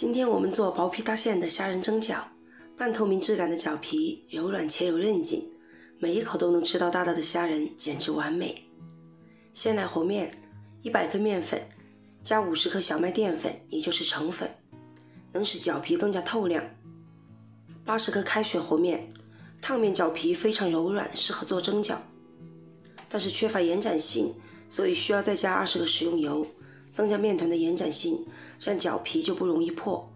今天我们做薄皮大馅的虾仁蒸饺，半透明质感的饺皮柔软且有韧劲，每一口都能吃到大大的虾仁，简直完美。鲜奶和面，一百克面粉加五十克小麦淀粉，也就是成粉，能使饺皮更加透亮。八十克开水和面，烫面饺皮非常柔软，适合做蒸饺，但是缺乏延展性，所以需要再加二十克食用油。增加面团的延展性，这样饺皮就不容易破。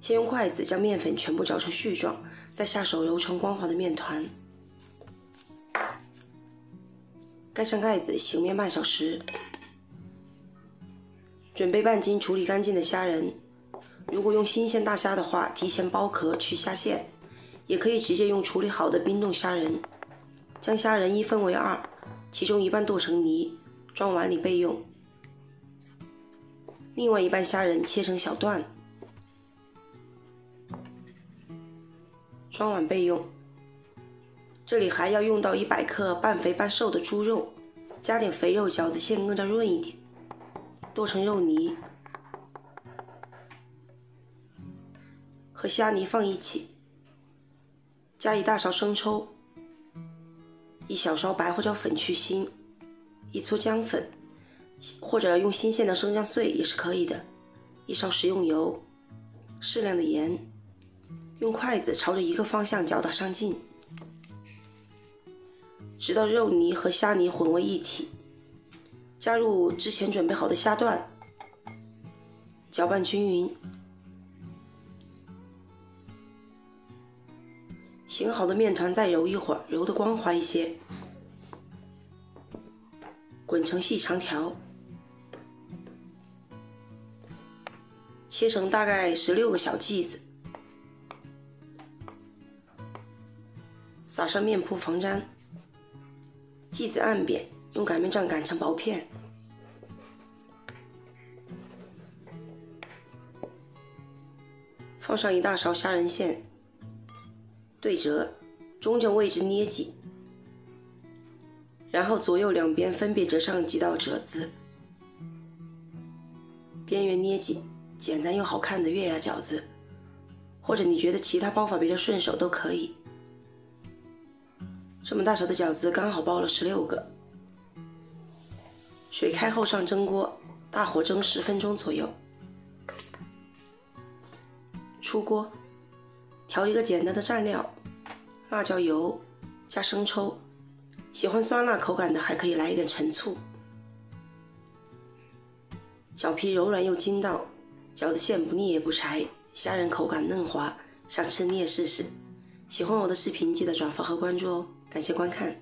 先用筷子将面粉全部搅成絮状，再下手揉成光滑的面团。盖上盖子，醒面半小时。准备半斤处理干净的虾仁。如果用新鲜大虾的话，提前剥壳去虾线，也可以直接用处理好的冰冻虾仁。将虾仁一分为二，其中一半剁成泥，装碗里备用。另外一半虾仁切成小段，装碗备用。这里还要用到一百克半肥半瘦的猪肉，加点肥肉，饺子馅更加润一点。剁成肉泥，和虾泥放一起，加一大勺生抽，一小勺白胡椒粉去腥，一撮姜粉。或者用新鲜的生姜碎也是可以的，一勺食用油，适量的盐，用筷子朝着一个方向搅打上劲，直到肉泥和虾泥混为一体。加入之前准备好的虾段，搅拌均匀。醒好的面团再揉一会儿，揉得光滑一些，滚成细长条。切成大概十六个小剂子，撒上面铺防粘，剂子按扁，用擀面杖擀成薄片，放上一大勺虾仁馅，对折，中间位置捏紧，然后左右两边分别折上几道褶子，边缘捏紧。简单又好看的月牙饺子，或者你觉得其他包法比较顺手都可以。这么大小的饺子刚好包了十六个。水开后上蒸锅，大火蒸十分钟左右。出锅，调一个简单的蘸料，辣椒油加生抽，喜欢酸辣口感的还可以来一点陈醋。饺皮柔软又筋道。饺子馅不腻也不柴，虾仁口感嫩滑，想吃你也试试。喜欢我的视频记得转发和关注哦，感谢观看。